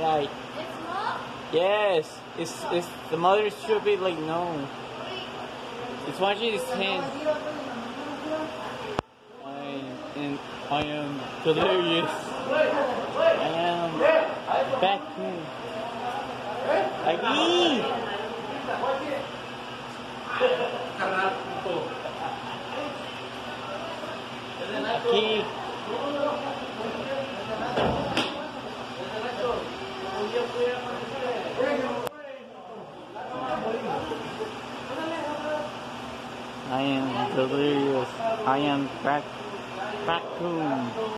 Like, It's small? yes, it's it's the mother should be like no. It's watching his hand. I and I am delirious. I am back vacuum. Aquí. Aquí. I am delirious. I am back vacuum.